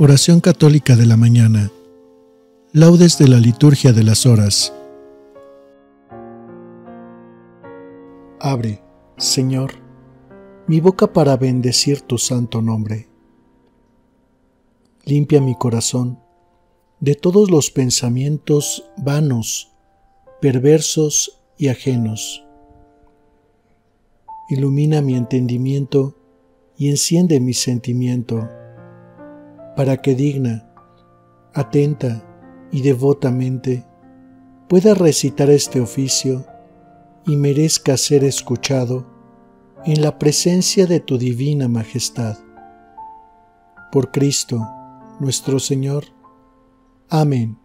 Oración católica de la mañana. Laudes de la liturgia de las horas. Abre, Señor, mi boca para bendecir tu santo nombre. Limpia mi corazón de todos los pensamientos vanos, perversos y ajenos. Ilumina mi entendimiento y enciende mi sentimiento para que digna, atenta y devotamente pueda recitar este oficio y merezca ser escuchado en la presencia de tu divina majestad. Por Cristo, nuestro Señor. Amén.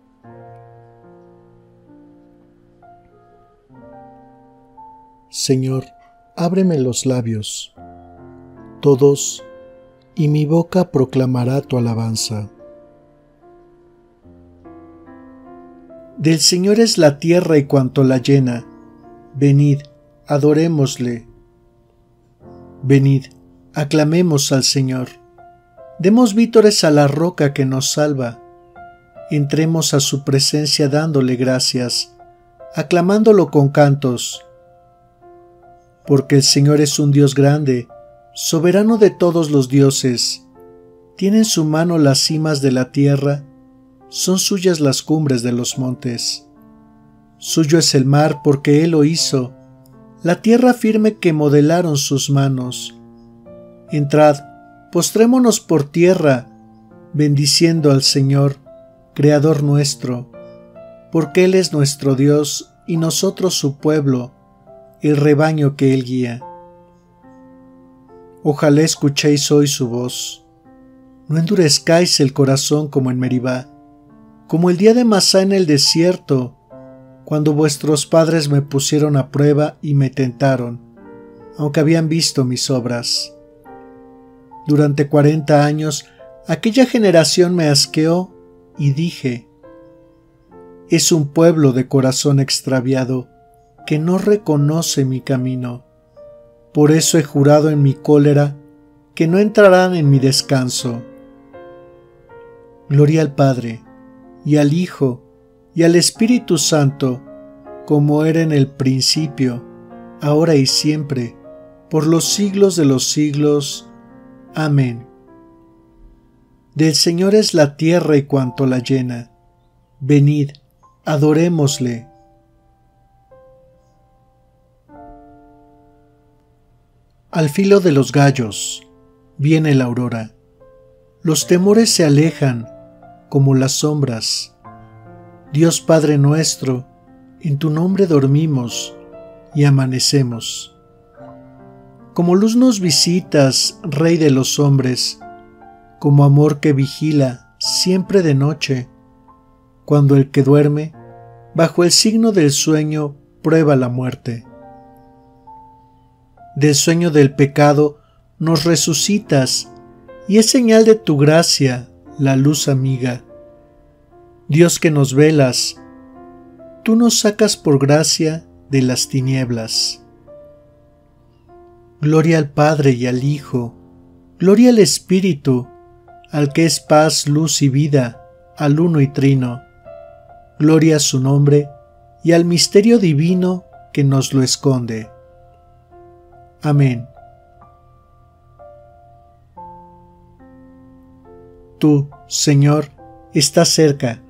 Señor, ábreme los labios. Todos y mi boca proclamará tu alabanza. Del Señor es la tierra y cuanto la llena. Venid, adorémosle. Venid, aclamemos al Señor. Demos vítores a la roca que nos salva. Entremos a su presencia dándole gracias, aclamándolo con cantos. Porque el Señor es un Dios grande, soberano de todos los dioses, tiene en su mano las cimas de la tierra, son suyas las cumbres de los montes. Suyo es el mar porque Él lo hizo, la tierra firme que modelaron sus manos. Entrad, postrémonos por tierra, bendiciendo al Señor, Creador nuestro, porque Él es nuestro Dios y nosotros su pueblo, el rebaño que Él guía. Ojalá escuchéis hoy su voz. No endurezcáis el corazón como en Meribá, como el día de Masá en el desierto, cuando vuestros padres me pusieron a prueba y me tentaron, aunque habían visto mis obras. Durante cuarenta años aquella generación me asqueó y dije, es un pueblo de corazón extraviado que no reconoce mi camino. Por eso he jurado en mi cólera que no entrarán en mi descanso. Gloria al Padre, y al Hijo, y al Espíritu Santo, como era en el principio, ahora y siempre, por los siglos de los siglos. Amén. Del Señor es la tierra y cuanto la llena. Venid, adorémosle. Al filo de los gallos viene la aurora. Los temores se alejan como las sombras. Dios Padre nuestro, en tu nombre dormimos y amanecemos. Como luz nos visitas, Rey de los hombres, como amor que vigila siempre de noche, cuando el que duerme, bajo el signo del sueño, prueba la muerte del sueño del pecado, nos resucitas y es señal de tu gracia, la luz amiga. Dios que nos velas, tú nos sacas por gracia de las tinieblas. Gloria al Padre y al Hijo, gloria al Espíritu, al que es paz, luz y vida, al uno y trino. Gloria a su nombre y al misterio divino que nos lo esconde. Amén. Tú, Señor, estás cerca,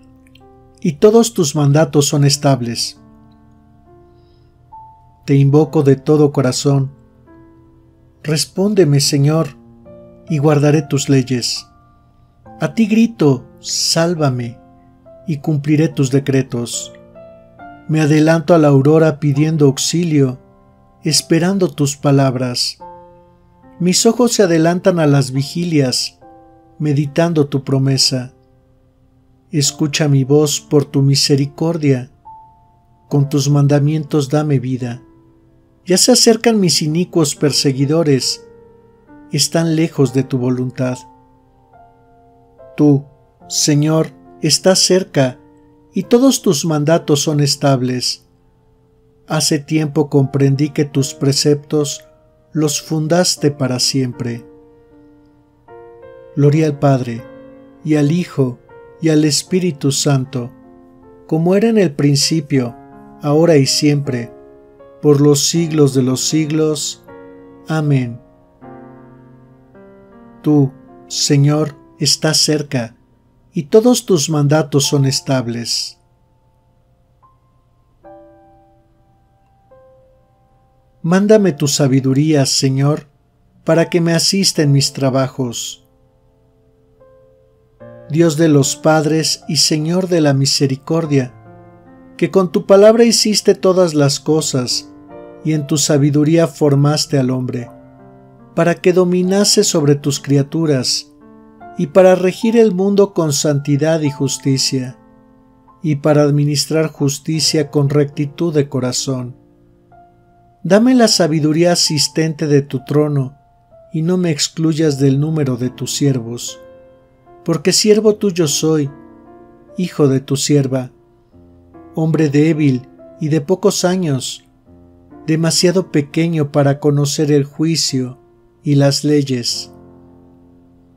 y todos tus mandatos son estables. Te invoco de todo corazón. Respóndeme, Señor, y guardaré tus leyes. A ti grito, sálvame, y cumpliré tus decretos. Me adelanto a la aurora pidiendo auxilio esperando tus palabras. Mis ojos se adelantan a las vigilias, meditando tu promesa. Escucha mi voz por tu misericordia. Con tus mandamientos dame vida. Ya se acercan mis inicuos perseguidores, están lejos de tu voluntad. Tú, Señor, estás cerca, y todos tus mandatos son estables Hace tiempo comprendí que tus preceptos los fundaste para siempre. Gloria al Padre, y al Hijo, y al Espíritu Santo, como era en el principio, ahora y siempre, por los siglos de los siglos. Amén. Tú, Señor, estás cerca, y todos tus mandatos son estables. Mándame tu sabiduría, Señor, para que me asista en mis trabajos. Dios de los padres y Señor de la misericordia, que con tu palabra hiciste todas las cosas y en tu sabiduría formaste al hombre, para que dominase sobre tus criaturas y para regir el mundo con santidad y justicia, y para administrar justicia con rectitud de corazón Dame la sabiduría asistente de tu trono, y no me excluyas del número de tus siervos, porque siervo tuyo soy, hijo de tu sierva, hombre débil y de pocos años, demasiado pequeño para conocer el juicio y las leyes.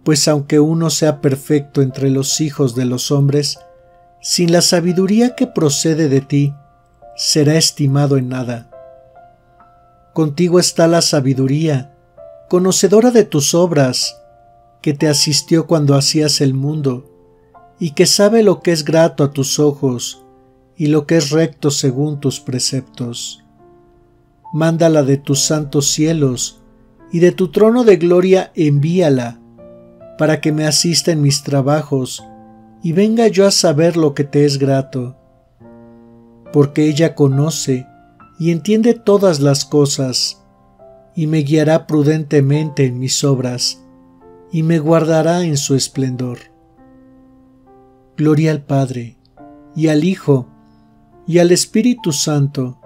Pues aunque uno sea perfecto entre los hijos de los hombres, sin la sabiduría que procede de ti, será estimado en nada. Contigo está la sabiduría, conocedora de tus obras, que te asistió cuando hacías el mundo, y que sabe lo que es grato a tus ojos y lo que es recto según tus preceptos. Mándala de tus santos cielos, y de tu trono de gloria envíala, para que me asista en mis trabajos, y venga yo a saber lo que te es grato. Porque ella conoce y entiende todas las cosas, y me guiará prudentemente en mis obras, y me guardará en su esplendor. Gloria al Padre, y al Hijo, y al Espíritu Santo,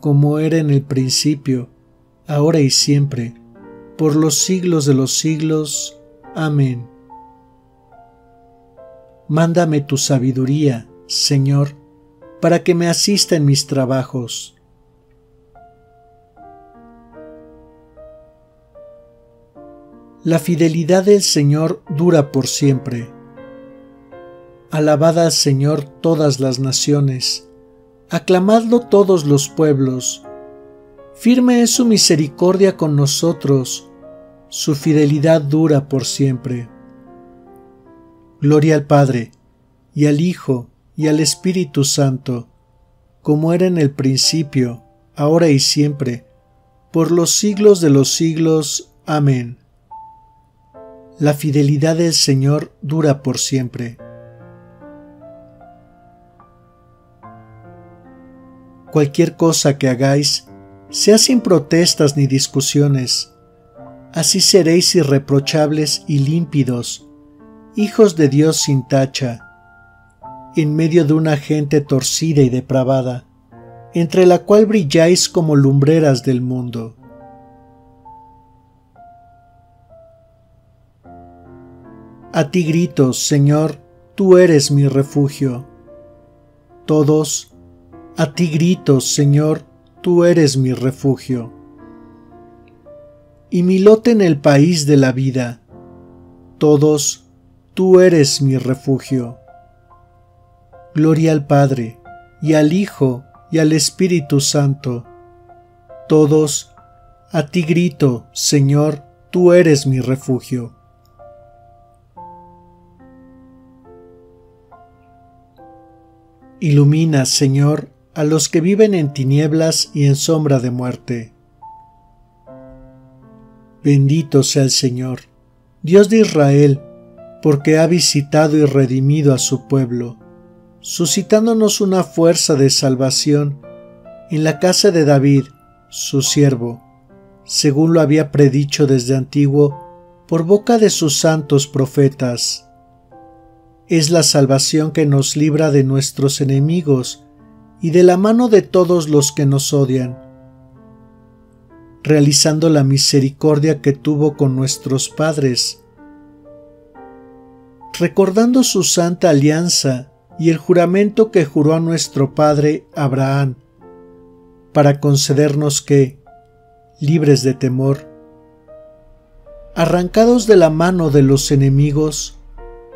como era en el principio, ahora y siempre, por los siglos de los siglos. Amén. Mándame tu sabiduría, Señor, para que me asista en mis trabajos La fidelidad del Señor dura por siempre. Alabad al Señor todas las naciones, aclamadlo todos los pueblos. Firme es su misericordia con nosotros, su fidelidad dura por siempre. Gloria al Padre, y al Hijo, y al Espíritu Santo, como era en el principio, ahora y siempre, por los siglos de los siglos. Amén. La fidelidad del Señor dura por siempre. Cualquier cosa que hagáis, sea sin protestas ni discusiones, así seréis irreprochables y límpidos, hijos de Dios sin tacha, en medio de una gente torcida y depravada, entre la cual brilláis como lumbreras del mundo. A ti grito, Señor, tú eres mi refugio. Todos, a ti grito, Señor, tú eres mi refugio. Y mi lote en el país de la vida. Todos, tú eres mi refugio. Gloria al Padre, y al Hijo, y al Espíritu Santo. Todos, a ti grito, Señor, tú eres mi refugio. Ilumina, Señor, a los que viven en tinieblas y en sombra de muerte. Bendito sea el Señor, Dios de Israel, porque ha visitado y redimido a su pueblo, suscitándonos una fuerza de salvación en la casa de David, su siervo, según lo había predicho desde antiguo por boca de sus santos profetas es la salvación que nos libra de nuestros enemigos y de la mano de todos los que nos odian, realizando la misericordia que tuvo con nuestros padres, recordando su santa alianza y el juramento que juró a nuestro padre Abraham, para concedernos que, libres de temor, arrancados de la mano de los enemigos,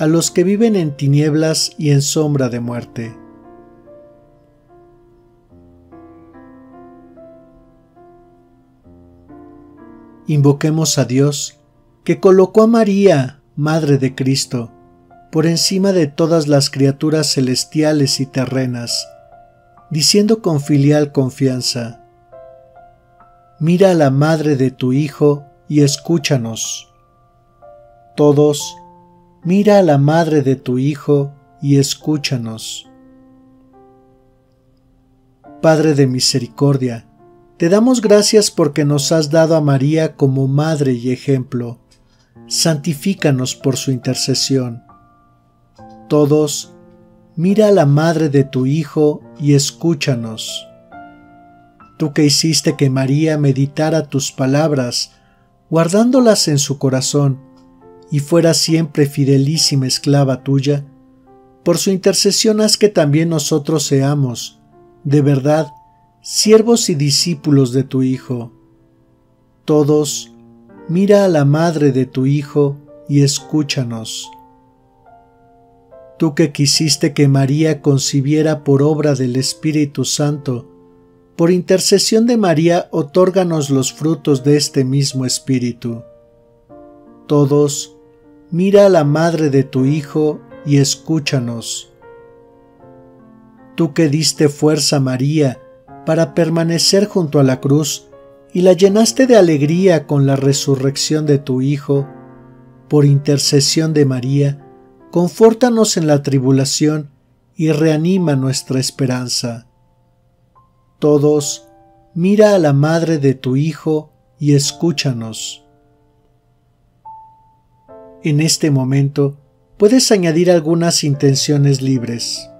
a los que viven en tinieblas y en sombra de muerte. Invoquemos a Dios, que colocó a María, Madre de Cristo, por encima de todas las criaturas celestiales y terrenas, diciendo con filial confianza, Mira a la Madre de tu Hijo y escúchanos. Todos, Mira a la madre de tu Hijo y escúchanos. Padre de misericordia, te damos gracias porque nos has dado a María como madre y ejemplo. Santifícanos por su intercesión. Todos, mira a la madre de tu Hijo y escúchanos. Tú que hiciste que María meditara tus palabras, guardándolas en su corazón, y fuera siempre fidelísima esclava tuya, por su intercesión haz que también nosotros seamos, de verdad, siervos y discípulos de tu Hijo. Todos, mira a la madre de tu Hijo y escúchanos. Tú que quisiste que María concibiera por obra del Espíritu Santo, por intercesión de María, otórganos los frutos de este mismo Espíritu. Todos, mira a la madre de tu Hijo y escúchanos. Tú que diste fuerza a María para permanecer junto a la cruz y la llenaste de alegría con la resurrección de tu Hijo, por intercesión de María, confórtanos en la tribulación y reanima nuestra esperanza. Todos, mira a la madre de tu Hijo y escúchanos. En este momento puedes añadir algunas intenciones libres.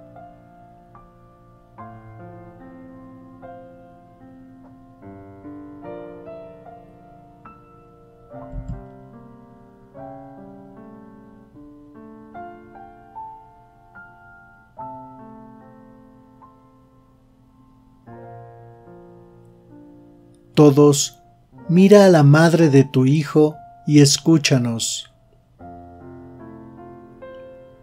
Todos, mira a la madre de tu Hijo y escúchanos.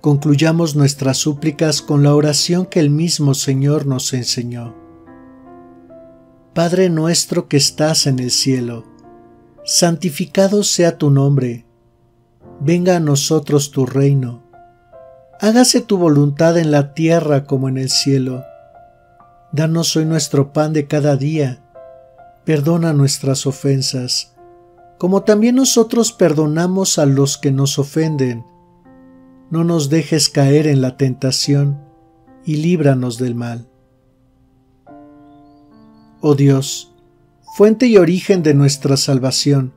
Concluyamos nuestras súplicas con la oración que el mismo Señor nos enseñó. Padre nuestro que estás en el cielo, santificado sea tu nombre, venga a nosotros tu reino, hágase tu voluntad en la tierra como en el cielo. Danos hoy nuestro pan de cada día, perdona nuestras ofensas, como también nosotros perdonamos a los que nos ofenden no nos dejes caer en la tentación y líbranos del mal. Oh Dios, fuente y origen de nuestra salvación,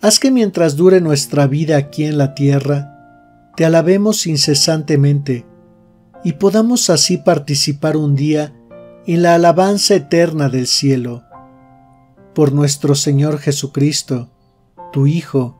haz que mientras dure nuestra vida aquí en la tierra, te alabemos incesantemente y podamos así participar un día en la alabanza eterna del cielo. Por nuestro Señor Jesucristo, tu Hijo,